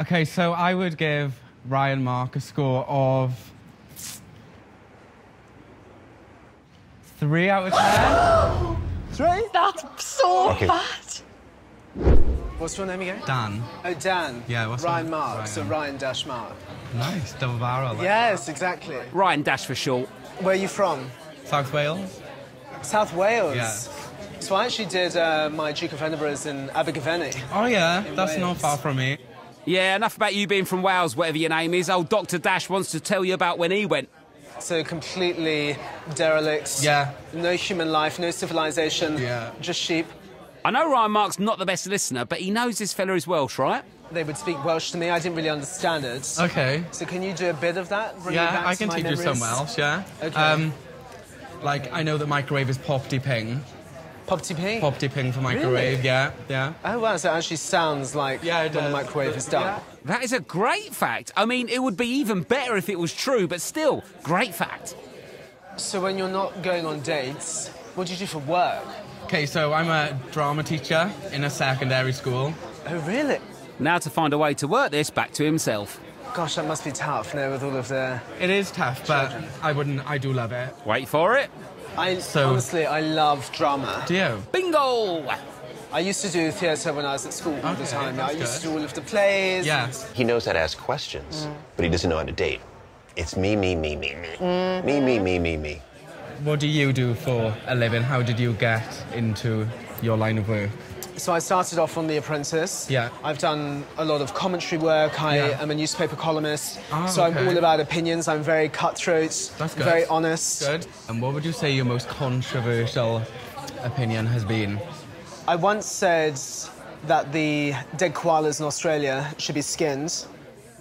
Okay, so I would give Ryan Mark a score of three out of ten. Three? That's so Okay. bad. What's your name again? Dan. Oh, Dan. Yeah, what's Ryan your- Mark. Ryan. So Ryan Dash Mark. Nice, double barrel. like. Yes, exactly. Ryan Dash for short. Where are you from? South Wales. South Wales. Yeah. So I actually did uh, my Duke of Edinburgh's in Abergavenny. Oh yeah, that's not far from me. Yeah, enough about you being from Wales, whatever your name is. Old Dr. Dash wants to tell you about when he went. So completely derelict. Yeah. No human life, no civilization. Yeah. Just sheep. I know Ryan Mark's not the best listener, but he knows this fella is Welsh, right? They would speak Welsh to me. I didn't really understand it. Okay. So can you do a bit of that? Bring Yeah, back I to can my teach you some Welsh. Yeah. Okay. Um, like I know that microwave is popty ping. Popty ping. Popty ping for microwave. Really? Yeah, yeah. Oh wow, so it actually sounds like Yeah, it when the microwave is done. Yeah. That is a great fact. I mean, it would be even better if it was true, but still, great fact. So when you're not going on dates, what do you do for work? Okay, so I'm a drama teacher in a secondary school. Oh really? Now to find a way to work this back to himself. Gosh, that must be tough, no, with all of the. It is tough, but I wouldn't. I do love it. Wait for it. I So- honestly, I love drama. Do you? Bingo! I used to do theatre when I was at school all the time. I that's used to do all of the plays. Yes. He knows how to ask questions, but he doesn't know how to date. It's me, me, me, me, me. Me, me, me, me, me. What do you do for a living? How did you get into your line of work? So I started off on The Apprentice. Yeah. I've done a lot of commentary work. I Yeah. am a newspaper columnist. Ah, so I'm all about opinions. I'm very cutthroat. That's good. Very honest. Good. And what would you say your most controversial opinion has been? I once said that the dead koalas in Australia should be skinned.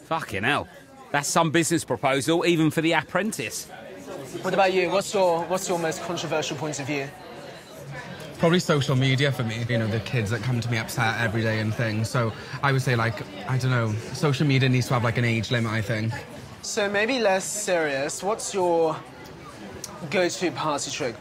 Fucking hell. That's some business proposal, even for the apprentice. What about you? What's your What's your most controversial point of view? Probably social media for me. You know, the kids that come to me upset every day and things. So I would say, like, I don't know, social media needs to have like an age limit. I think. So maybe less serious. What's your go-to party trick?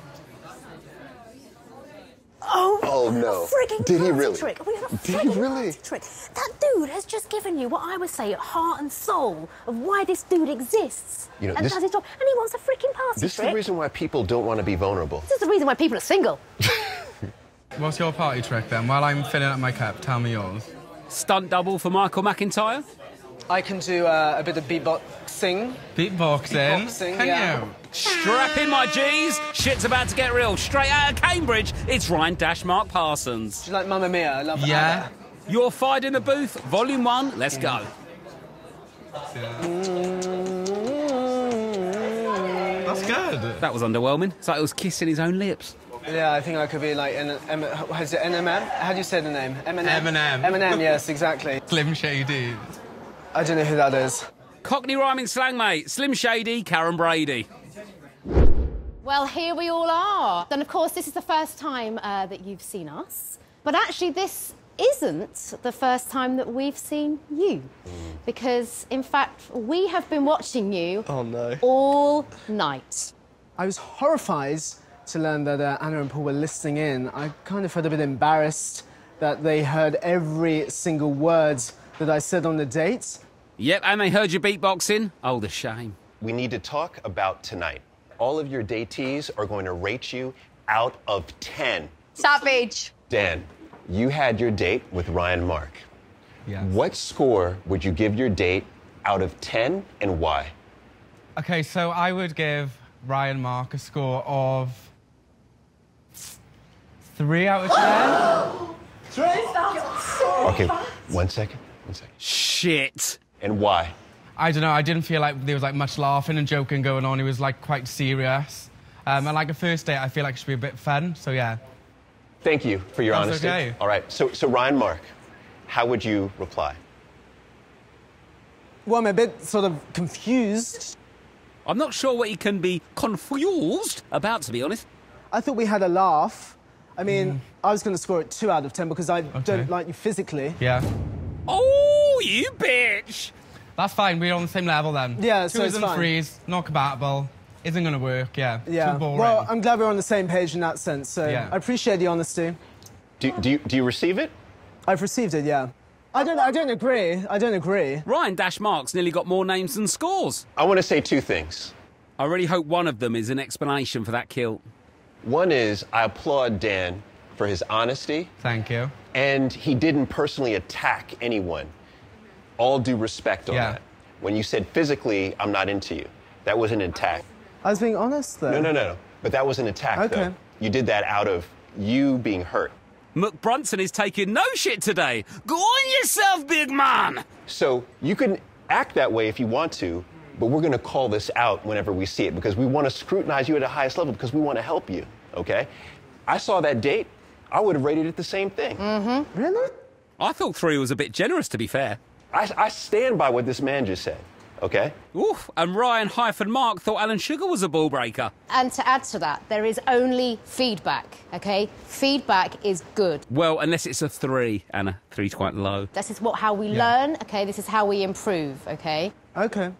Oh, Oh, no. Frigging Did he really? Trick. We have a Did he really? party Trick. That dude has just given you what I would say heart and soul of why this dude exists. You know, and this- does his job. And he wants a freaking party trick. This is the reason why people don't want to be vulnerable. This is the reason why people are single. What's your party trick then? While I'm filling up my cup, tell me yours. Stunt double for Michael McIntyre? I can do uh, a bit of beatboxing. Beatboxing. Beatboxing, Can yeah. you? Strap in, my G's. Shit's about to get real. Straight out of Cambridge, it's Ryan Dash Mark Parsons. Do you like Mamma Mia? I love Yeah. ABBA. You're fired in the booth, volume one. Let's go. That's good. That was underwhelming. It's like it was kissing his own lips. Yeah, I think I could be like N- M- how is it NMM? How do you say the name? Eminem. Eminem. Eminem. Yes, exactly. Slim Shady. I don't know who that is. Cockney rhyming slang, mate. Slim Shady, Karren Brady. Well, here we all are. And of course, this is the first time uh, that you've seen us. But actually, this isn't the first time that we've seen you. Because, in fact, we have been watching you Oh no. all night. I was horrified to learn that uh, Anna and Paul were listening in. I kind of felt a bit embarrassed that they heard every single word that I said on the date. Yep, and they heard you beatboxing. Oh, the shame. We need to talk about tonight. All of your datees are going to rate you out of 10. Savage. Dan, you had your date with Ryan Mark. Yes. What score would you give your date out of 10 and why? Okay, so I would give Ryan Mark a score of three out of ten. Okay, one second. One second. Shit. And why? I don't know. I didn't feel like there was like much laughing and joking going on. It was like quite serious. Um, and like a first date, I feel like it should be a bit fun. So yeah. Thank you for your That's honesty. okay. All right, so, so Ryan Mark, how would you reply? Well, I'm a bit sort of confused. I'm not sure what he can be confused about, to be honest. I thought we had a laugh. I mean, mm. I was going to score it two out of ten because I Okay. don't like you physically. Yeah. Oh, you bitch. That's fine. We're on the same level then. Yeah, so Twos it's and fine. threes, not compatible. Isn't going to work. Yeah. Yeah. Too boring. Well, I'm glad we're on the same page in that sense. So Yeah. I appreciate the honesty. Do, do, you, do you receive it? I've received it. Yeah. I don't. I don't agree. I don't agree. Ryan Dash Marks nearly got more names than scores. I want to say two things. I really hope one of them is an explanation for that kilt. One is I applaud Dan for his honesty, Thank you. and he didn't personally attack anyone. All due respect on Yeah. that. When you said physically, I'm not into you, that was an attack. I was being honest, though. No, no, no, no. But that was an attack, Okay. though. You did that out of you being hurt. McBrunson is taking no shit today. Go on yourself, big man. So you can act that way if you want to, but we're going to call this out whenever we see it because we want to scrutinize you at the highest level because we want to help you, okay? I saw that date. I would have rated it the same thing. Mm-hmm. Really? I thought three was a bit generous, to be fair. I, I stand by what this man just said, okay? Oof. And Ryan hyphen Mark thought Alan Sugar was a ball breaker. And to add to that, there is only feedback, okay? Feedback is good. Well, unless it's a three, Anna. Three's quite low. This is what how we Yeah. learn, okay? This is how we improve, okay? Okay.